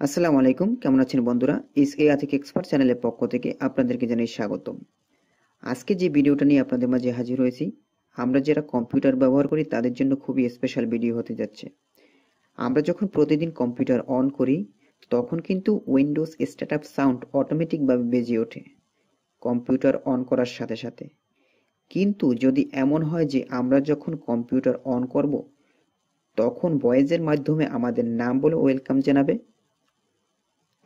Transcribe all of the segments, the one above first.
আসসালামু আলাইকুম, কেমন আছেন বন্ধুরা? ইস এ আথিক এক্সপার্ট চ্যানেলের পক্ষ থেকে আপনাদেরকে জানাই স্বাগতম। আজকে যে ভিডিওটা নিয়ে আপনাদের মাঝে হাজির হয়েছি, আমরা যারা কম্পিউটার ব্যবহার করি, তাদের জন্য খুবই স্পেশাল ভিডিও হতে যাচ্ছে। আমরা যখন প্রতিদিন কম্পিউটার অন করি, তখন কিন্তু উইন্ডোজ স্টার্টআপ সাউন্ড অটোমেটিকভাবে বেজে ওঠে, কম্পিউটার অন করার সাথে সাথে। কিন্তু যদি এমন হয় যে আমরা যখন কম্পিউটার অন করব, তখন ভয়েসের মাধ্যমে আমাদের নাম বলে ওয়েলকাম জানাবে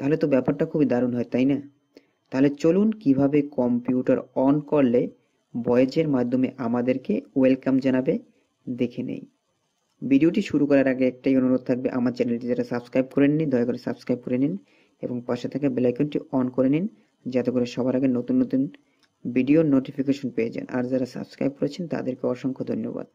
তাহলে তো ব্যাপারটা খুবই দারুণ হয়, তাই না? তাহলে চলুন কীভাবে কম্পিউটার অন করলে ভয়েসের মাধ্যমে আমাদেরকে ওয়েলকাম জানাবে, দেখে নেই। ভিডিওটি শুরু করার আগে একটাই অনুরোধ থাকবে, আমার চ্যানেলটি যারা সাবস্ক্রাইব করে নিন দয়া করে সাবস্ক্রাইব করে নিন এবং পাশে থাকা বেলাইকনটি অন করে নিন, যাতে করে সবার আগে নতুন নতুন ভিডিওর নোটিফিকেশন পেয়ে যান। আর যারা সাবস্ক্রাইব করেছেন, তাদেরকে অসংখ্য ধন্যবাদ।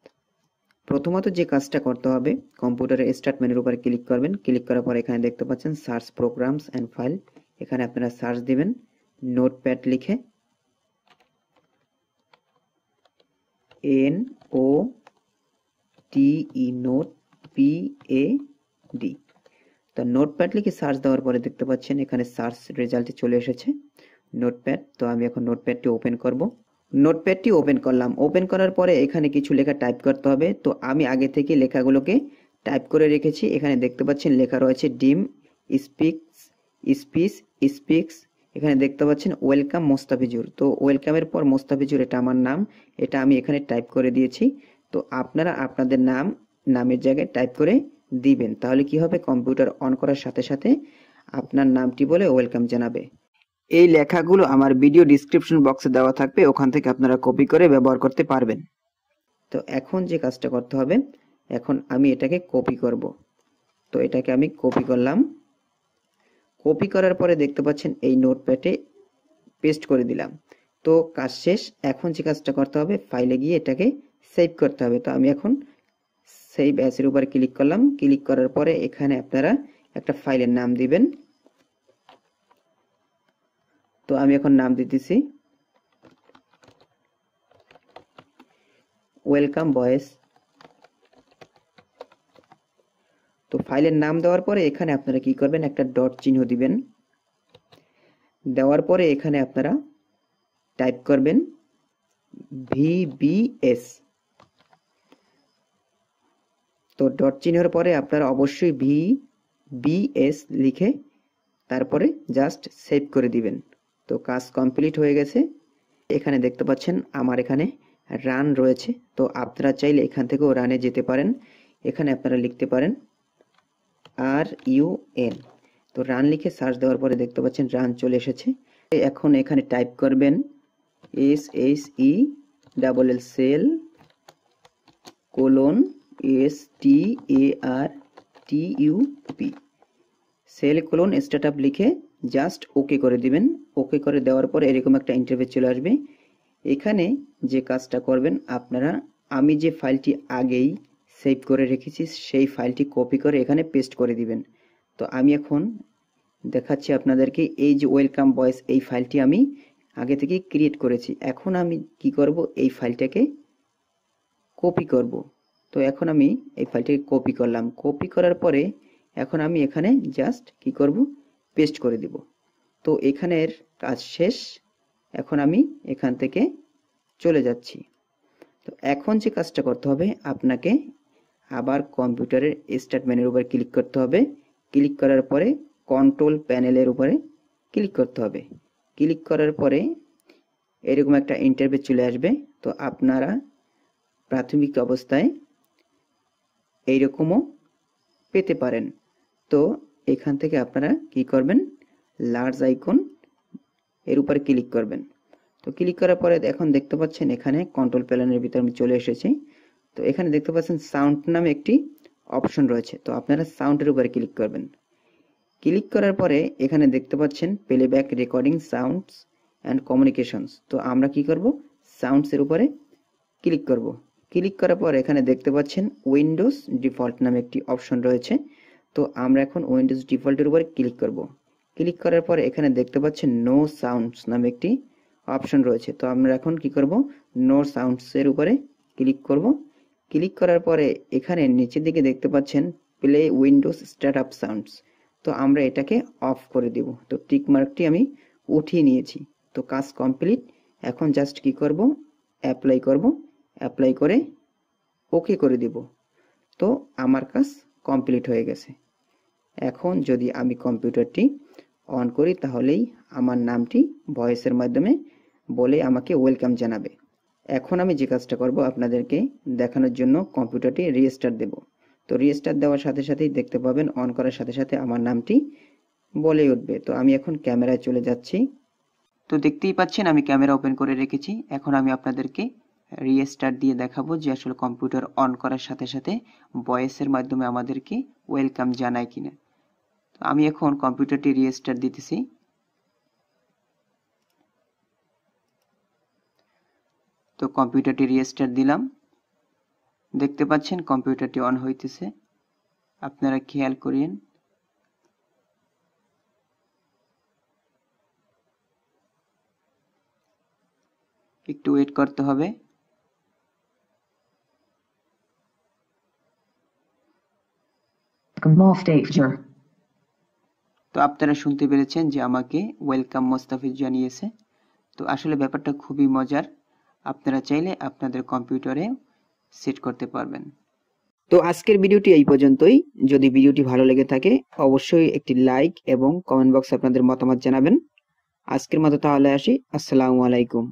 প্রথমত যে কাজটা করতে হবে, কম্পিউটারের স্টার্ট মেনুর উপরে ক্লিক করবেন। ক্লিক করার পর এখানে দেখতে পাচ্ছেন সার্চ প্রোগ্রামস অ্যান্ড ফাইল এখানে আপনারা সার্চ দিবেন নোটপ্যাড লিখে। N O T E note P A D তো নোটপ্যাড লিখে সার্চ দেওয়ার পরে দেখতে পাচ্ছেন এখানে সার্চ রেজাল্টে চলে এসেছে। নোটপ্যাড তো আমি এখন নোটপ্যাডটি ওপেন করব। নোটপ্যাডটি ওপেন করলাম। ওপেন করার পরে এখানে কিছু লেখা টাইপ করতে হবে। তো আমি আগে থেকে লেখাগুলোকে টাইপ করে রেখেছি। এখানে দেখতে পাচ্ছেন লেখা রয়েছে ডিম, স্পিক্স, স্পিস, স্পিক্স। এখানে দেখতে পাচ্ছেন ওয়েলকাম মোস্তাফিজুর। তো ওয়েলকামের পর মোস্তাফিজুর, এটা আমার নাম। এটা আমি এখানে টাইপ করে দিয়েছি। তো আপনারা আপনাদের নাম, নামের জায়গায় টাইপ করে দিবেন। তাহলে কি হবে? কম্পিউটার অন করার সাথে সাথে আপনার নামটি বলে ওয়েলকাম জানাবে। এই লেখাগুলো আমার ভিডিও ডিসক্রিপশন বক্সে দেওয়া থাকবে, ওখান থেকে আপনারা কপি করে ব্যবহার করতে পারবেন। তো এখন যে কাজটা করতে হবে, এখন আমি এটাকে কপি করব। তো এটাকে আমি কপি করলাম। কপি করার পরে দেখতে পাচ্ছেন এই নোটপ্যাডে পেস্ট করে দিলাম। তো কাজ শেষ, এখন যে কাজটা করতে হবে ফাইলে গিয়ে এটাকে সেভ করতে হবে। তো আমি এখন সেভ অ্যাসের উপরে ক্লিক করলাম। ক্লিক করার পরে এখানে আপনারা একটা ফাইলের নাম দিবেন। তো আমি এখন নাম দিতেছি। ওয়েলকাম বয়েস তো ফাইলের নাম দেওয়ার পরে এখানে আপনারা কি করবেন? একটা ডট চিহ্ন দিবেন। দেওয়ার পরে এখানে আপনারা টাইপ করবেন ভিবিএস তো ডট চিহ্নের পরে আপনারা অবশ্যই ভি বিএস লিখে তারপরে জাস্ট সেভ করে দিবেন। তো কাজ কমপ্লিট হয়ে গেছে। এখানে দেখতে পাচ্ছেন আমার এখানে রান রয়েছে। তো আপনারা চাইলে এখান থেকেও রানে যেতে পারেন। এখানে আপনারা লিখতে পারেন আর ইউ এন তো রান লিখে সার্চ দেওয়ার পরে দেখতে পাচ্ছেন রান চলে এসেছে। এখন এখানে টাইপ করবেন S S E double L shell colon S T A R T U P shell colon start লিখে জাস্ট ওকে করে দিবেন। ওকে করে দেওয়ার পর এরকম একটা ইন্টারভিউ চলে আসবে। এখানে যে কাজটা করবেন আপনারা, আমি যে ফাইলটি আগেই সেভ করে রেখেছি, সেই ফাইলটি কপি করে এখানে পেস্ট করে দিবেন। তো আমি এখন দেখাচ্ছি আপনাদেরকে এই যে ওয়েলকাম বয়েস এই ফাইলটি আমি আগে থেকে ক্রিয়েট করেছি। এখন আমি কি করব? এই ফাইলটাকে কপি করব। তো এখন আমি এই ফাইলটাকে কপি করলাম। কপি করার পরে এখন আমি এখানে জাস্ট কি করব? পেস্ট করে দিব। তো এখানের কাজ শেষ। এখন আমি এখান থেকে চলে যাচ্ছি। তো এখন যে কাজটা করতে হবে, আপনাকে আবার কম্পিউটারের স্টার্ট উপরে ক্লিক করতে হবে। ক্লিক করার পরে কন্ট্রোল প্যানেলের উপরে ক্লিক করতে হবে। ক্লিক করার পরে এরকম একটা ইন্টারভিউ চলে আসবে। তো আপনারা প্রাথমিক অবস্থায় এইরকমও পেতে পারেন। তো এখান থেকে আপনারা কি করবেন? লার্জ আইকন এর উপরে ক্লিক করবেন। তো ক্লিক করার পরে এখন দেখতে পাচ্ছেন এখানে কন্ট্রোল প্যানেলের ভিতরে আমি চলে এসেছি। তো এখানে দেখতে পাচ্ছেন সাউন্ড নামে একটি অপশন রয়েছে। তো আপনারা সাউন্ডের উপরে ক্লিক করবেন। ক্লিক করার পরে এখানে দেখতে পাচ্ছেন playback recording sounds and communications তো আমরা কি করব? সাউন্ডসের উপরে ক্লিক করব। ক্লিক করার পর এখানে দেখতে পাচ্ছেন উইন্ডোজ ডিফল্ট নামে একটি অপশন রয়েছে। তো আমরা এখন উইন্ডোজ ডিফল্টের উপরে ক্লিক করব। ক্লিক করার পর এখানে দেখতে পাচ্ছেন নো সাউন্ডস নামে একটি অপশন রয়েছে। তো আমরা এখন কি করব? নো সাউন্ডসের উপরে ক্লিক করব। ক্লিক করার পরে এখানে নিচের দিকে দেখতে পাচ্ছেন play Windows startup sounds তো আমরা এটাকে অফ করে দেব। তো টিক মার্কটি আমি উঠিয়ে নিয়েছি। তো কাজ কমপ্লিট। এখন জাস্ট কি করব? অ্যাপ্লাই করব। অ্যাপ্লাই করে ওকে করে দেব। তো আমার কাজ কমপ্লিট হয়ে গেছে। এখন যদি আমি কম্পিউটারটি অন করি তাহলেই আমার নামটি ভয়েসের মাধ্যমে বলে আমাকে ওয়েলকাম জানাবে। এখন আমি যে কাজটা করব আপনাদেরকে দেখানোর জন্য কম্পিউটারটি রিস্টার্ট দেব। তো রিস্টার্ট দেওয়ার সাথে সাথেই দেখতে পাবেন, অন করার সাথে সাথে আমার নামটি বলে উঠবে। তো আমি এখন ক্যামেরায় চলে যাচ্ছি। তো দেখতেই পাচ্ছেন, আমি ক্যামেরা ওপেন করে রেখেছি। এখন আমি আপনাদেরকে রিস্টার্ট দিয়ে দেখাবো যে আসলে কম্পিউটার অন করার সাথে সাথে ভয়েসের মাধ্যমে আমাদেরকে ওয়েলকাম জানায় কিনা। তো আমি এখন কম্পিউটারটি রিস্টার্ট দিতেছি। তো কম্পিউটারটি রিস্টার্ট দিলাম। দেখতে পাচ্ছেন কম্পিউটারটি অন হইতেছে। আপনারা খেয়াল করিয়েন একটু ওয়েট করতে হবে। Moff Danger. তো আপনারা শুনতে পেরেছেন যে আমাকে ওয়েলকাম মোস্তাফিজ জানিয়েছে। তো আসলে ব্যাপারটা খুবই মজার। আপনারা চাইলে আপনাদের কম্পিউটারে সেট করতে পারবেন। তো আজকের ভিডিওটি এই পর্যন্তই। যদি ভিডিওটি ভালো লেগে থাকে, অবশ্যই একটি লাইক এবং কমেন্ট বক্সে আপনাদের মতামত জানাবেন। আজকের মতো তাহলে আসি। আসসালামু আলাইকুম।